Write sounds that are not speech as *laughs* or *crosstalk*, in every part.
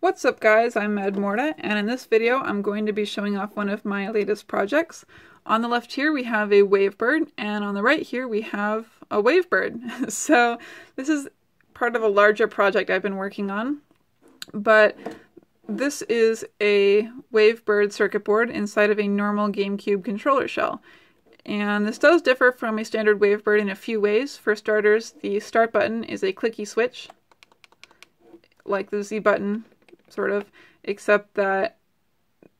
What's up guys, I'm Madmorda, and in this video I'm going to be showing off one of my latest projects. On the left here we have a wavebird, and on the right here we have a wavebird. *laughs* so this is part of a larger project I've been working on, but this is a wavebird circuit board inside of a normal GameCube controller shell. And this does differ from a standard wavebird in a few ways. For starters, the start button is a clicky switch, like the Z button, sort of, except that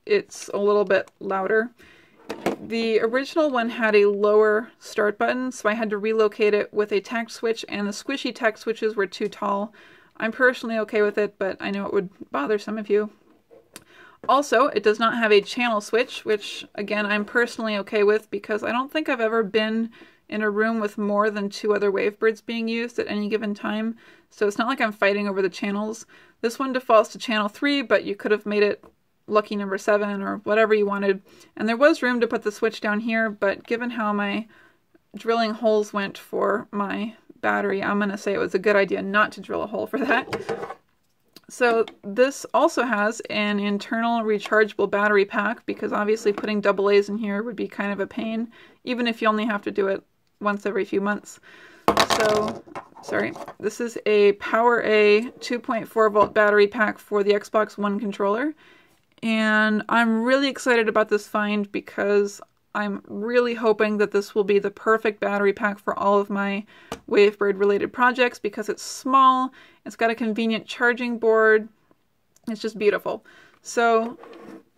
it's a little bit louder. The original one had a lower start button, so I had to relocate it with a tact switch, and the squishy tact switches were too tall. I'm personally okay with it, but I know it would bother some of you. Also, it does not have a channel switch, which again I'm personally okay with because I don't think I've ever been in a room with more than two other wavebirds being used at any given time, so it's not like I'm fighting over the channels. This one defaults to channel 3, but you could have made it lucky number 7 or whatever you wanted. And there was room to put the switch down here, but given how my drilling holes went for my battery, I'm going to say it was a good idea not to drill a hole for that. So this also has an internal rechargeable battery pack because obviously putting double A's in here would be kind of a pain, even if you only have to do it once every few months. So, sorry, this is a PowerA 2.4 volt battery pack for the Xbox One controller. And I'm really excited about this find because I'm really hoping that this will be the perfect battery pack for all of my Wavebird related projects because it's small, it's got a convenient charging board, it's just beautiful. So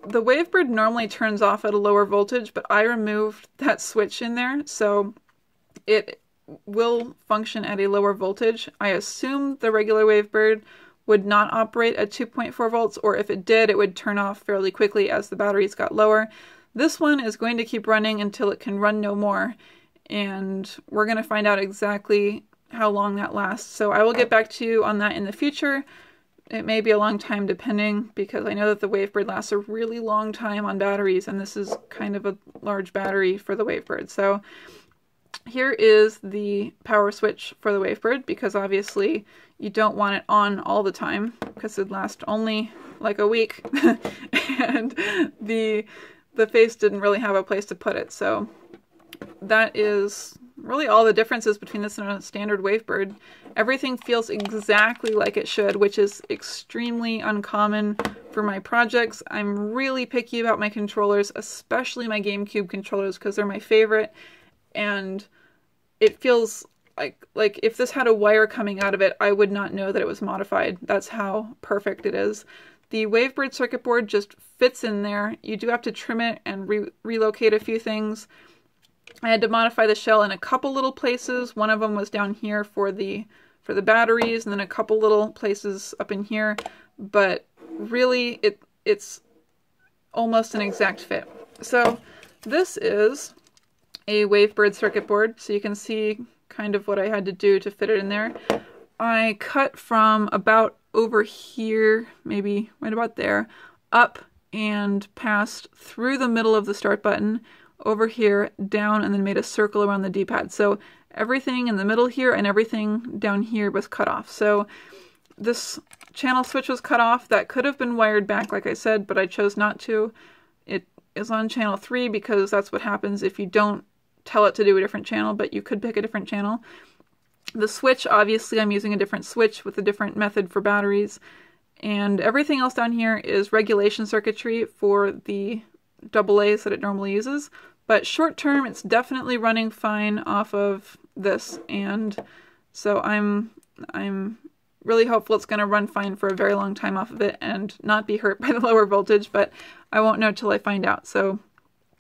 the Wavebird normally turns off at a lower voltage, but I removed that switch in there, so it will function at a lower voltage. I assume the regular Wavebird would not operate at 2.4 volts, or if it did, it would turn off fairly quickly as the batteries got lower. This one is going to keep running until it can run no more, and we're going to find out exactly how long that lasts. So I will get back to you on that in the future. It may be a long time depending, because I know that the Wavebird lasts a really long time on batteries, and this is kind of a large battery for the Wavebird. So here is the power switch for the Wavebird, because obviously you don't want it on all the time, because it lasts only like a week. *laughs* and the the face didn't really have a place to put it. So that is really all the differences between this and a standard Wavebird. Everything feels exactly like it should, which is extremely uncommon for my projects. I'm really picky about my controllers, especially my GameCube controllers, because they're my favorite. And it feels like like if this had a wire coming out of it, I would not know that it was modified. That's how perfect it is. The Wavebird circuit board just fits in there. You do have to trim it and re relocate a few things. I had to modify the shell in a couple little places. One of them was down here for the for the batteries, and then a couple little places up in here. But really, it it's almost an exact fit. So this is a Wavebird circuit board, so you can see kind of what I had to do to fit it in there. I cut from about over here, maybe right about there, up and passed through the middle of the start button, over here, down, and then made a circle around the D-pad. So everything in the middle here and everything down here was cut off. So this channel switch was cut off. That could have been wired back, like I said, but I chose not to. It is on channel 3 because that's what happens if you don't tell it to do a different channel, but you could pick a different channel. The switch, obviously I'm using a different switch with a different method for batteries. And everything else down here is regulation circuitry for the double A's that it normally uses. But short term, it's definitely running fine off of this. And so I'm, I'm really hopeful it's going to run fine for a very long time off of it and not be hurt *laughs* by the lower voltage, but I won't know till I find out. So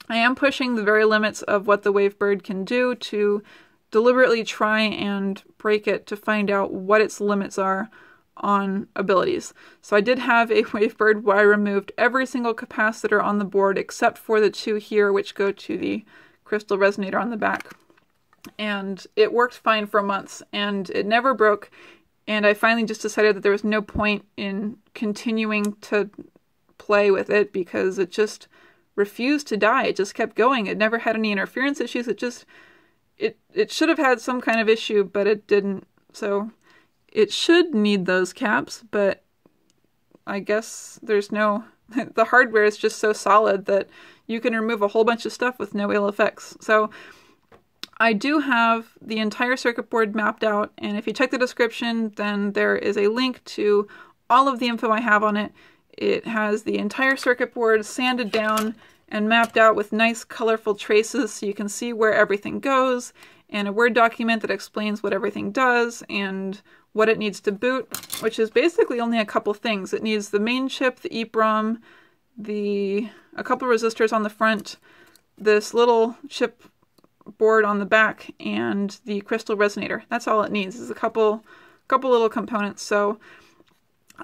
I am pushing the very limits of what the Wavebird can do to deliberately try and break it to find out what its limits are on abilities. So I did have a *laughs* Wavebird where I removed every single capacitor on the board except for the two here which go to the crystal resonator on the back. And it worked fine for months and it never broke and I finally just decided that there was no point in continuing to play with it because it just refused to die. It just kept going. It never had any interference issues. It just it it should have had some kind of issue, but it didn't. So it should need those caps, but I guess there's no, *laughs* the hardware is just so solid that you can remove a whole bunch of stuff with no ill effects. So I do have the entire circuit board mapped out, and if you check the description, then there is a link to all of the info I have on it. It has the entire circuit board sanded down and mapped out with nice colorful traces so you can see where everything goes, and a Word document that explains what everything does and what it needs to boot, which is basically only a couple things. It needs the main chip, the EEPROM, the a couple resistors on the front, this little chip board on the back, and the crystal resonator. That's all it needs is a couple couple little components. So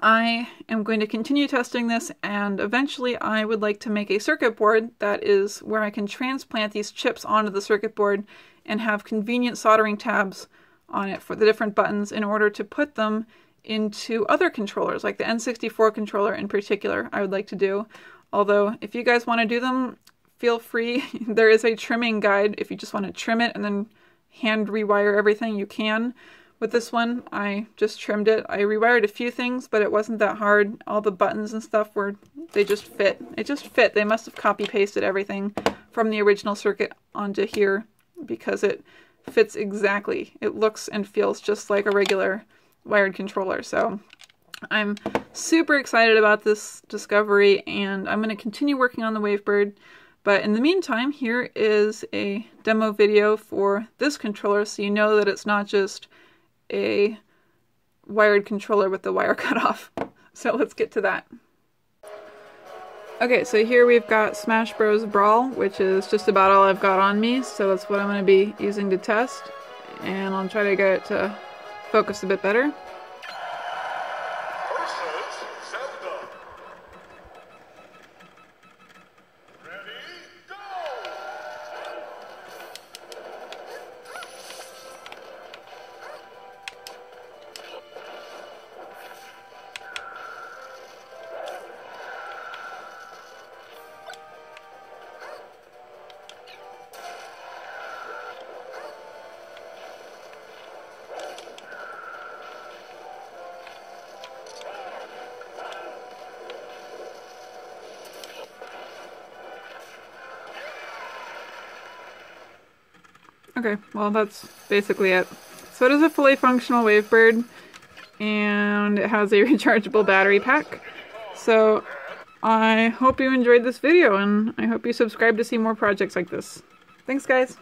I am going to continue testing this and eventually I would like to make a circuit board that is where I can transplant these chips onto the circuit board and have convenient soldering tabs on it for the different buttons in order to put them into other controllers, like the N64 controller in particular, I would like to do. Although, if you guys want to do them, feel free. *laughs* there is a trimming guide. If you just want to trim it and then hand rewire everything, you can. With this one, I just trimmed it. I rewired a few things, but it wasn't that hard. All the buttons and stuff were, they just fit. It just fit. They must have copy pasted everything from the original circuit onto here because it fits exactly. It looks and feels just like a regular wired controller. So I'm super excited about this discovery and I'm going to continue working on the Wavebird. But in the meantime, here is a demo video for this controller so you know that it's not just a wired controller with the wire *laughs* cut off. So let's get to that. Okay, so here we've got Smash Bros. Brawl, which is just about all I've got on me, so that's what I'm going to be using to test, and I'll try to get it to focus a bit better. Okay, well that's basically it. So it is a fully functional Wavebird, and it has a *laughs* rechargeable battery pack. So I hope you enjoyed this video, and I hope you subscribe to see more projects like this. Thanks guys!